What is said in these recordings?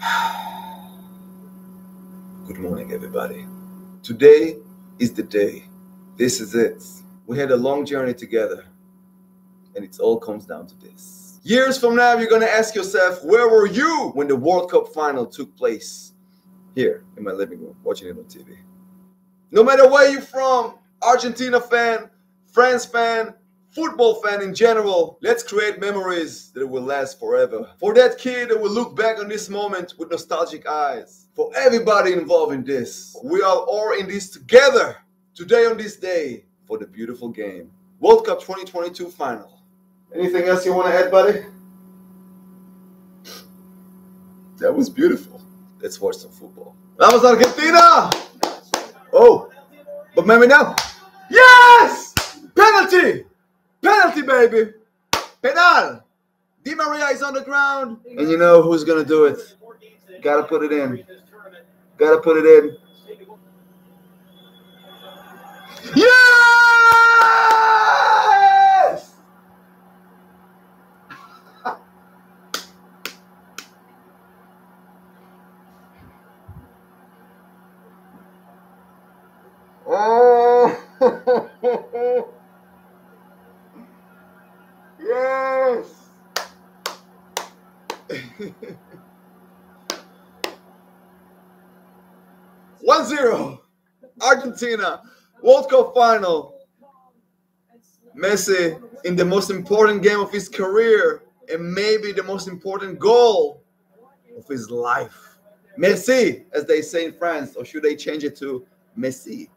Good morning, everybody. Today is the day. This is it. We had a long journey together, and it all comes down to this. Years from now, you're gonna ask yourself, where were you when the World Cup final took place? Here in my living room, watching it on TV. No matter where you're from, Argentina fan, France fan, football fan in general, let's create memories that will last forever. For that kid that will look back on this moment with nostalgic eyes. For everybody involved in this, we are all in this together today on this day for the beautiful game. World Cup 2022 final. Anything else you want to add, buddy? That was beautiful. Let's watch some football. Vamos Argentina! Oh, but maybe now. Yes! Penalty! Penalty, baby! Penal! Di Maria is on the ground. And you know who's gonna do it? Gotta put it in. Gotta put it in. Yes! 1 0. Argentina, World Cup final. Messi in the most important game of his career and maybe the most important goal of his life. Messi, as they say in France, or should they change it to Messi?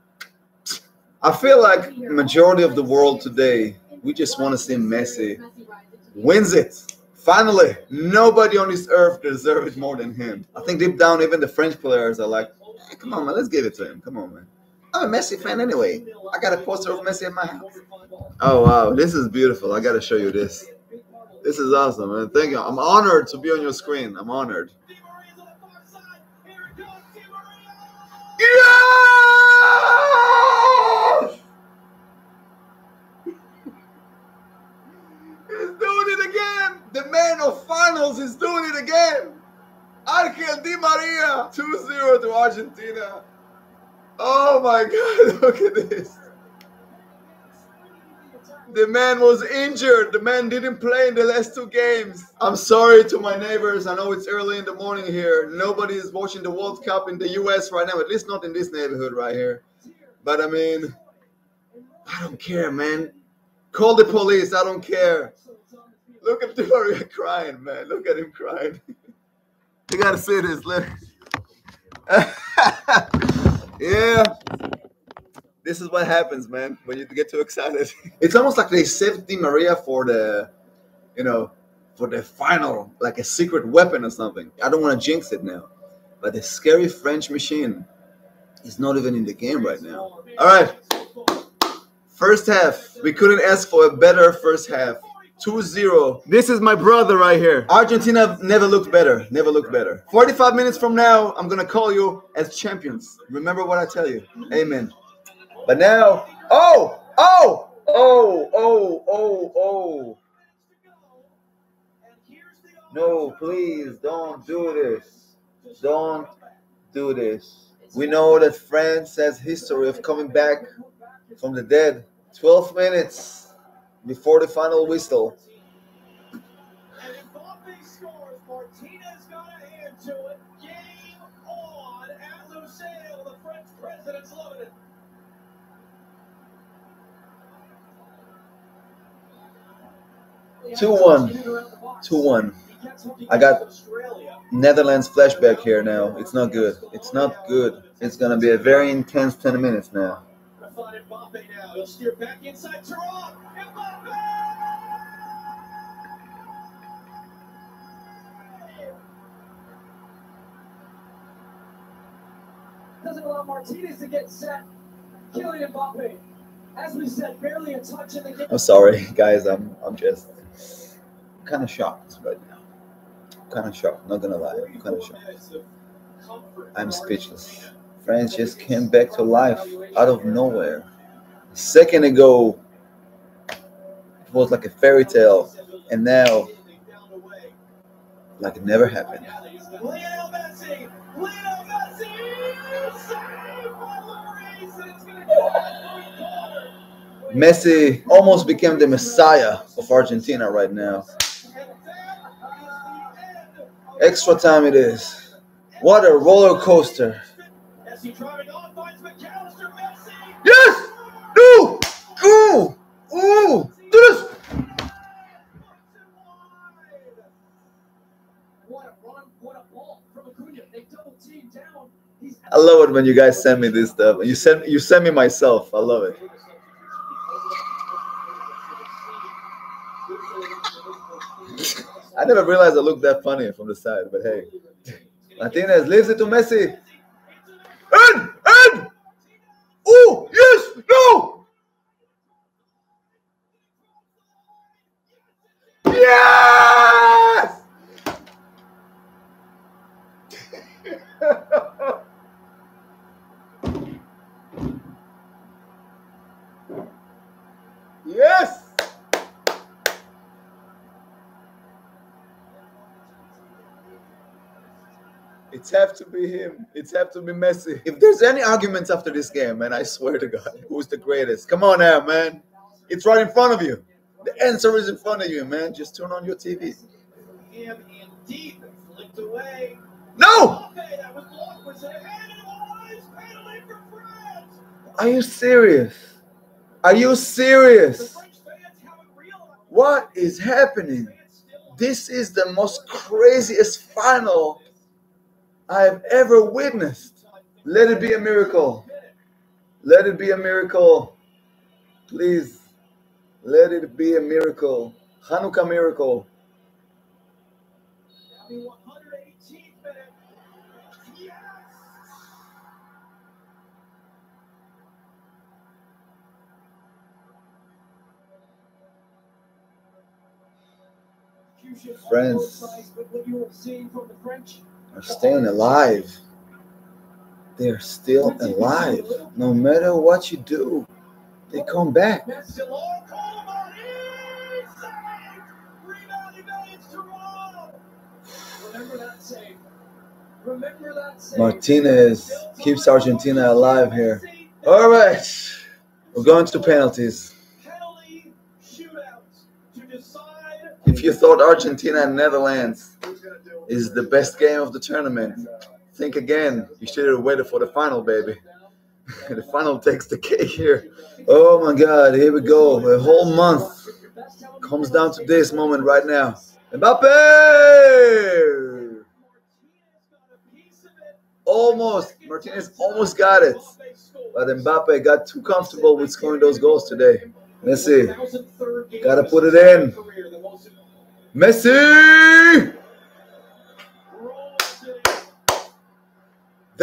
I feel like majority of the world today, we just want to see Messi wins it. Finally, nobody on this earth deserves it more than him. I think deep down, even the French players are like, hey, come on, man, let's give it to him. Come on, man. I'm a Messi fan anyway. I got a poster of Messi in my house. Oh, wow. This is beautiful. I got to show you this. This is awesome, man. Thank you. I'm honored to be on your screen. I'm honored. Yes! He's doing it again. The man of finals is doing it again. Angel Di Maria, 2-0 to Argentina. Oh my God, look at this. The man was injured. The man didn't play in the last two games. I'm sorry to my neighbors. I know it's early in the morning here. Nobody is watching the World Cup in the US right now, at least not in this neighborhood right here. But I mean, I don't care, man. Call the police. I don't care. Look at Maria crying, man. Look at him crying. you gotta see this. Look. yeah. This is what happens, man, when you get too excited. It's almost like they saved Di Maria for the, you know, for the final, like a secret weapon or something. I don't want to jinx it now. But the scary French machine is not even in the game right now. All right. First half. We couldn't ask for a better first half. 2-0. This is my brother right here. Argentina never looked better. Never looked better. 45 minutes from now, I'm going to call you as champions. Remember what I tell you. Amen. But now, oh, oh, oh, oh, oh, oh. No, please don't do this. Don't do this. We know that France has history of coming back from the dead. 12 minutes before the final whistle. Two one. Two one. I got Netherlands flashback here now. It's not good. It's not good. It's gonna be a very intense 10 minutes now. Find Mbappe now. He'll steer back inside Thuram. Mbappe! Doesn't allow Martinez to get set. Kylian Mbappe. As we said, barely a touch in the game. I'm sorry, guys. I'm I'm just kind of shocked right now. Kind of shocked. Not gonna lie. I'm kind of shocked. I'm speechless. France just came back to life out of nowhere. A second ago, it was like a fairy tale, and now like it never happened. Messi, almost became the messiah of Argentina right now. Extra time it is. What a roller coaster. Messi driving on, finds Mac Allister, Messi. Yes! No! Ooh! Ooh! Do this! What a run, what a ball from Acuna. They double team down. He's I love it when you guys send me this stuff. You send you send me myself. I love it. I never realized I looked that funny from the side, but hey. Martinez leaves it to Messi. And It's have to be him. It's have to be Messi. If there's any arguments after this game, man, I swear to God, who's the greatest? Come on now, man. It's right in front of you. The answer is in front of you, man. Just turn on your TV. him flicked away. No! Are you serious? Are you serious? What is happening? This is the most craziest final I have ever witnessed. Let it be a miracle. Let it be a miracle. Please. Let it be a miracle. Hanukkah miracle. The 118th minute. Yes! Fusion on Friends. Both sides, but what you were seeing from the French, Are staying alive. They are still alive. No matter what you do, they come back. Messi, long Kolo Muani, inside! Rebounding Millions to Toronto. Remember that save. Remember that save. Martinez keeps Argentina alive here. All right. We're going to penalties. Penalty shootouts to decide If you thought Argentina and Netherlands is the best game of the tournament, think again. You should have waited for the final, baby. the final takes the cake here. Oh my God, here we go. A whole month comes down to this moment right now. Mbappe! Almost. Martinez almost got it. But Mbappe got too comfortable with scoring those goals today. Let's. Gotta put it in. Messi!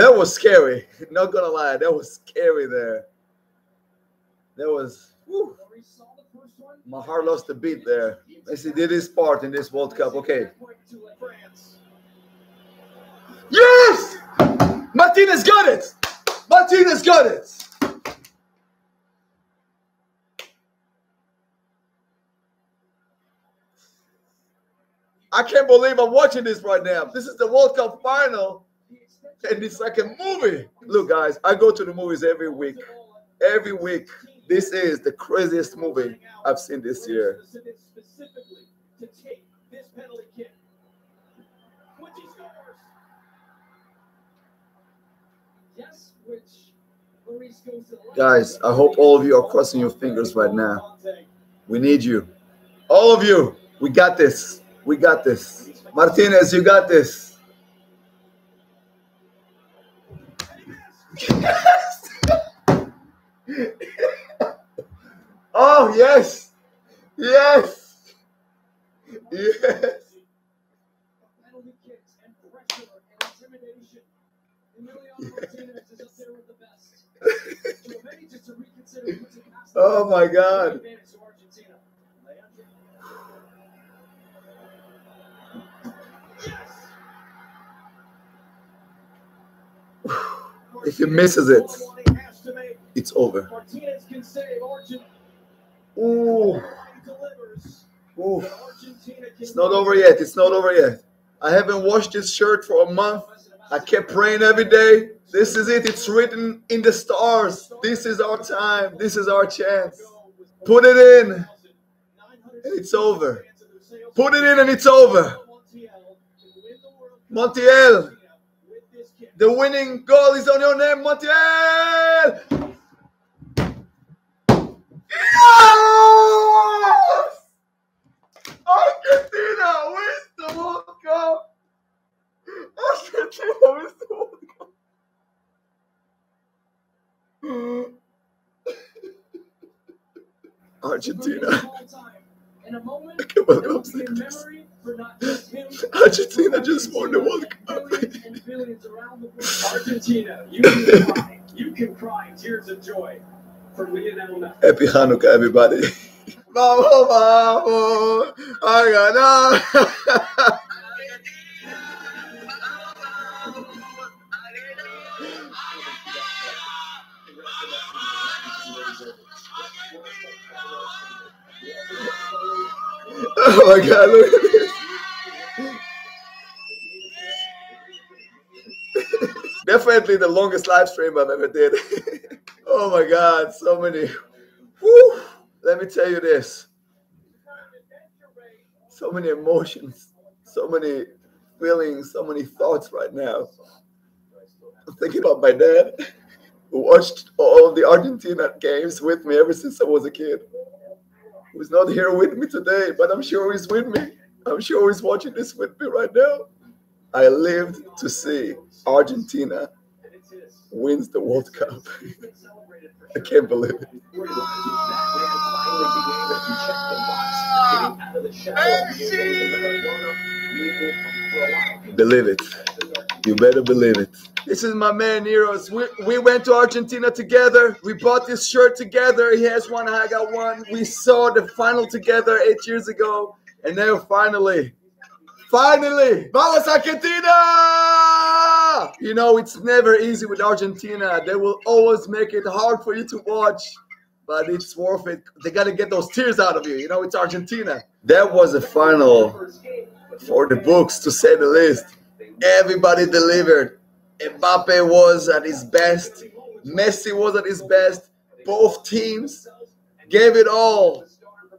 That was scary. Not gonna lie, that was scary there. That was. whew. My heart lost a beat there. Messi did his part in this World Cup. Okay. Yes! Martinez got it! Martinez got it! I can't believe I'm watching this right now. This is the World Cup final, and it's like a movie. Look, guys, I go to the movies every week. Every week. This is the craziest movie I've seen this year. Guys, I hope all of you are crossing your fingers right now. We need you. All of you. We got this. We got this. Martinez, you got this. Yes. oh, yes. Yes. Yes. Penalty kicks and pressure and intimidation. Emiliano Martinez is up there with the best. So maybe just to reconsider oh, yes. Yes. Yes. Oh, my God. Yes! If he misses it, it's over. Ooh. Ooh. It's not over yet. It's not over yet. I haven't washed this shirt for a month. I kept praying every day. This is it. It's written in the stars. This is our time. This is our chance. Put it in, and it's over. Put it in, and it's over. Montiel, the winning goal is on your name, Montiel. Yes! Argentina wins the World Cup. Argentina wins the World Cup. Argentina. In a moment, I can't there believe will I'm be a saying this. memory for not just him, Argentina just won the World Cup. and billions around the world. Argentina, you can cry. You can cry tears of joy for Lionel Messi. Happy Hanukkah, everybody. Vamos, vamos a ganar. Oh my God, look at this. Definitely the longest live stream I've ever did. oh my God, so many. Let me tell you this. So many emotions, so many feelings, so many thoughts right now. I'm thinking about my dad, who watched all the Argentina games with me ever since I was a kid. Who's not here with me today, but I'm sure he's with me. I'm sure he's watching this with me right now. I lived to see Argentina wins the World Cup. I can't believe it. Believe it. You better believe it. This is my man Neros. We, we went to Argentina together. We bought this shirt together. He has one, I got one. We saw the final together eight years ago. And now finally, finally, vamos Argentina! You know, it's never easy with Argentina. They will always make it hard for you to watch. But it's worth it. They got to get those tears out of you. You know, it's Argentina. That was the final for the books, to say the least. Everybody delivered. Mbappe was at his best. Messi was at his best. Both teams gave it all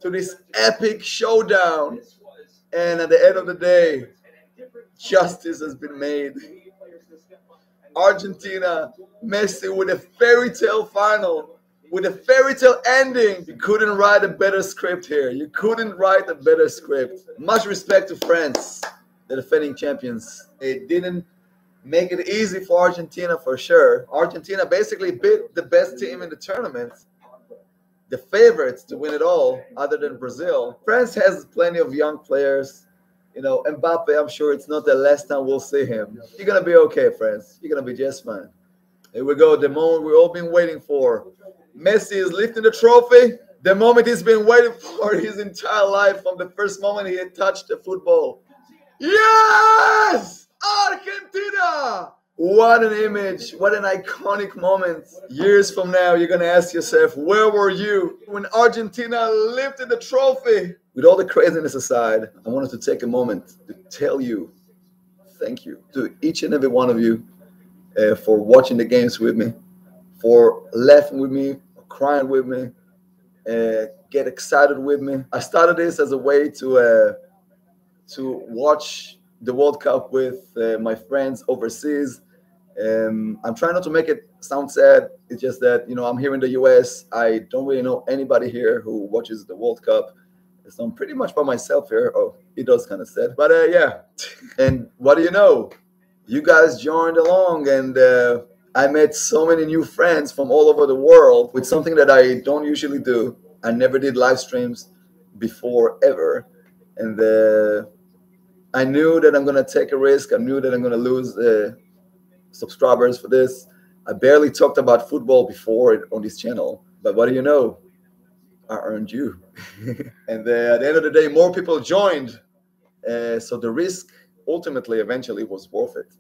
to this epic showdown. And at the end of the day, justice has been made. Argentina, Messi with a fairy tale final, with a fairy tale ending. You couldn't write a better script here. You couldn't write a better script. Much respect to France, the defending champions. It didn't make it easy for Argentina for sure. Argentina basically beat the best team in the tournament. The favorites to win it all, other than Brazil. France has plenty of young players. You know, Mbappe, I'm sure it's not the last time we'll see him. You're gonna be okay, France. You're gonna be just fine. Here we go, the moment we've all been waiting for. Messi is lifting the trophy. The moment he's been waiting for his entire life from the first moment he touched the football. Yes! Argentina! What an image. What an iconic moment. Years from now, you're going to ask yourself, where were you when Argentina lifted the trophy? With all the craziness aside, I wanted to take a moment to tell you thank you to each and every one of you uh, for watching the games with me, for laughing with me, crying with me, uh, get excited with me. I started this as a way to uh, to watch the World Cup with uh, my friends overseas. Um, I'm trying not to make it sound sad. It's just that you know I'm here in the U.S. I don't really know anybody here who watches the World Cup. So I'm pretty much by myself here. Oh, it does kind of sad, but uh, yeah. and what do you know? You guys joined along, and uh, I met so many new friends from all over the world with something that I don't usually do. I never did live streams before ever, and uh, I knew that I'm gonna take a risk. I knew that I'm gonna lose uh, subscribers for this. I barely talked about football before on this channel, but what do you know? I earned you. and uh, at the end of the day, more people joined. Uh, so the risk ultimately, eventually, was worth it.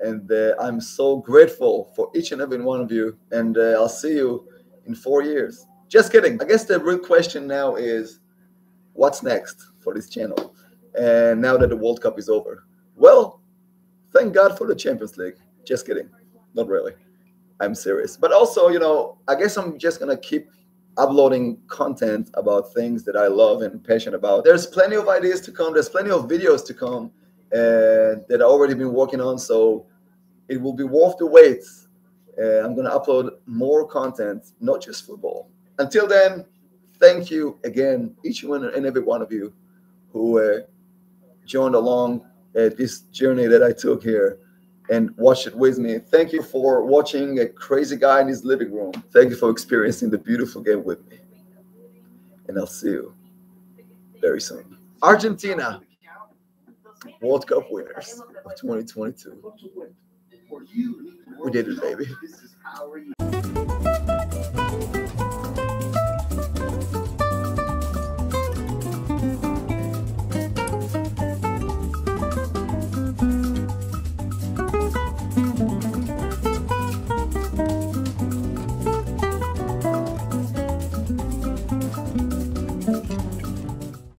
And uh, I'm so grateful for each and every one of you. And uh, I'll see you in four years. Just kidding. I guess the real question now is what's next for this channel? And now that the World Cup is over, Well, thank God for the Champions League. Just kidding. Not really. I'm serious. But also, you know, I guess I'm just going to keep uploading content about things that I love and passionate about. There's plenty of ideas to come. There's plenty of videos to come and that I've already been working on. So it will be worth the wait. Uh, I'm going to upload more content, not just football. Until then, thank you again, each one and every one of you who uh, joined along uh, this journey that I took here and watched it with me. Thank you for watching a crazy guy in his living room. Thank you for experiencing the beautiful game with me. And I'll see you very soon. Argentina, World Cup winners of 2022. We did it, baby.